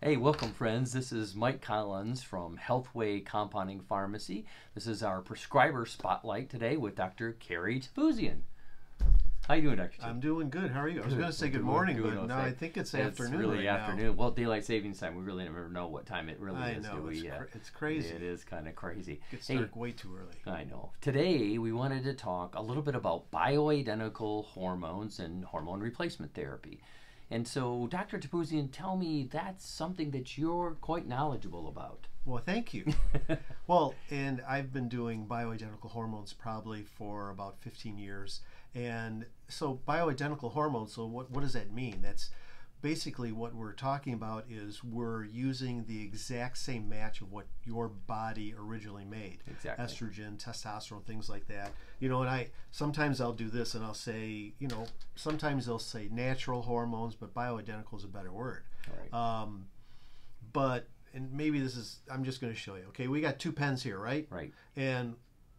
Hey, welcome, friends. This is Mike Collins from Healthway Compounding Pharmacy. This is our prescriber spotlight today with Dr. Keri Topouzian. How you doing, Dr. I'm doing good. How are you? I was going to say good morning, doing but no. I think it's, It's afternoon really right afternoon. Well, daylight savings time. We really never know what time it really. I is. know do it's, we? Cra- it's crazy. It is kind of crazy. Gets Hey, dark way too early. I know. Today we wanted to talk a little bit about bioidentical hormones and hormone replacement therapy. And so, Dr. Topouzian, tell me that's something that you're quite knowledgeable about. Well, thank you. well, and I've been doing bioidentical hormones probably for about 15 years. And so, bioidentical hormones, so what, what does that mean? That's basically what we're talking about is we're using the exact same match of what your body originally made. Exactly. estrogen testosterone things like that. You know and i sometimes i'll do this and i'll say you know sometimes they'll say natural hormones but bioidentical is a better word. Right. um, but and maybe this is i'm just going to show you okay? We got two pens here right? Right. and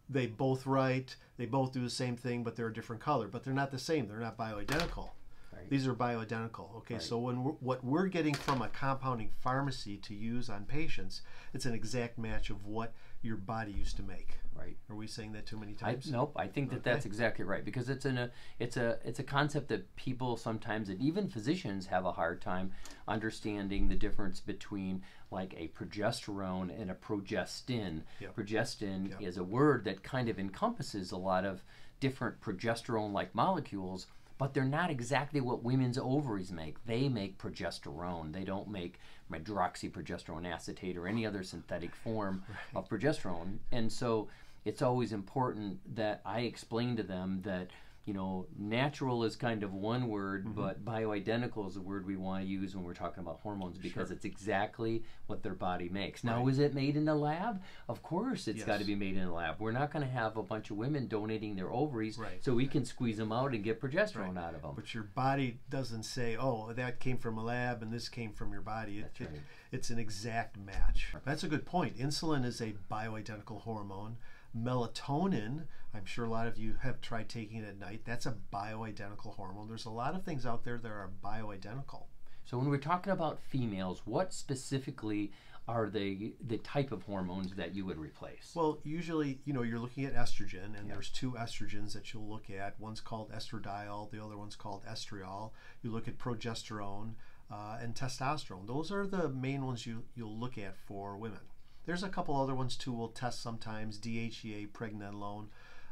they both write they both do the same thing but they're a different color but they're not the same. They're not bioidentical Right. these are bioidentical okay Right. so when we're, what we're getting from a compounding pharmacy to use on patients it's an exact match of what your body used to make Right. are we saying that too many I, times nope. I think that Okay. that's exactly right because it's in a uh, it's a it's a concept that people sometimes and even physicians have a hard time understanding the difference between like a progesterone and a progestin. Yep. Progestin Yep. is a word that kind of encompasses a lot of different progesterone-like molecules. But they're not exactly what women's ovaries make. They make progesterone. They don't make medroxyprogesterone acetate or any other synthetic form of progesterone. And so it's always important that I explain to them that you know natural is kind of one word, Mm-hmm. but bioidentical is a word we want to use when we're talking about hormones because Sure. it's exactly what their body makes. Now, Right. is it made in a lab? Of course, it's got to be made in a lab. We're not going to have a bunch of women donating their ovaries Right. so we can squeeze them out and get progesterone out of them. but your body doesn't say oh that came from a lab and this came from your body it, That's it- it's an exact match that's a good point insulin is a bioidentical hormone melatonin i'm sure a lot of you have tried taking it at night that's a bioidentical hormone there's a lot of things out there that are bioidentical So when we're talking about females, what specifically are they the type of hormones that you would replace? Well, usually, you know, you're looking at estrogen, and Yeah. there's two estrogens that you'll look at. One's called estradiol, the other one's called estriol. You look at progesterone uh, and testosterone. Those are the main ones you you'll look at for women. There's a couple other ones too. We'll test sometimes DHEA, pregnenolone.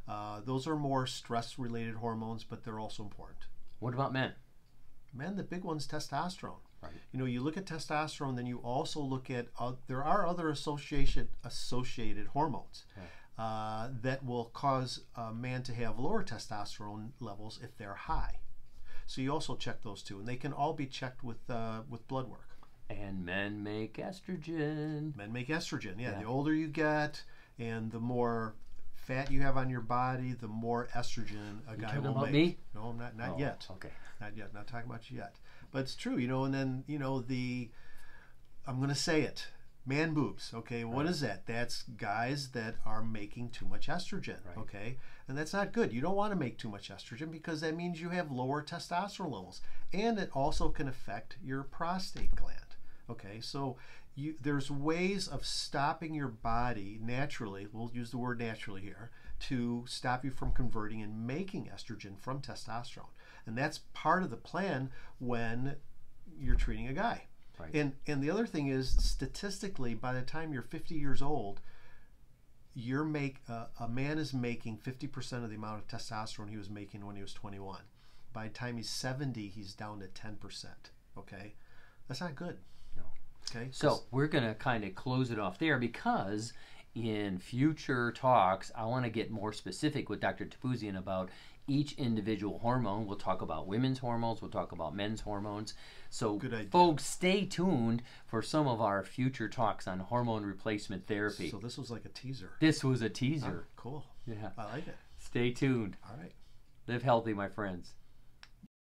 Uh, those are more stress-related hormones, but they're also important. what about men? Men, the big one's testosterone. Right. You know, you look at testosterone, then you also look at uh, there are other association associated hormones uh, that will cause a man to have lower testosterone levels if they're high. So you also check those two, and they can all be checked with uh, with blood work. And men make estrogen. Men make estrogen. Yeah, Yeah. the older you get, and the more fat you have on your body, the more estrogen a You guy talking will about make. me? No, I'm not. Not Oh, yet. Okay. Not yet. Not talking about you yet. But it's true, you know. And then you know the, I'm going to say it, man boobs. Okay, what Right. is that? That's guys that are making too much estrogen. Right. Okay, and that's not good. You don't want to make too much estrogen because that means you have lower testosterone levels, and it also can affect your prostate gland. Okay, so you, there's ways of stopping your body naturally. We'll use the word naturally here to stop you from converting and making estrogen from testosterone, and that's part of the plan when you're treating a guy. Right. And and the other thing is statistically, by the time you're 50 years old, you're make uh, a man is making 50% of the amount of testosterone he was making when he was 21. By the time he's 70, he's down to 10%. Okay, that's not good. Okay, So we're going to kind of close it off there because in future talks, I want to get more specific with Dr. Topouzian about each individual hormone. We'll talk about women's hormones, we'll talk about men's hormones. So, Good idea. folks, stay tuned for some of our future talks on hormone replacement therapy. so this was like a teaser. this was a ah, teaser. Cool. Yeah. I like it. Stay tuned. All right. Live healthy, my friends.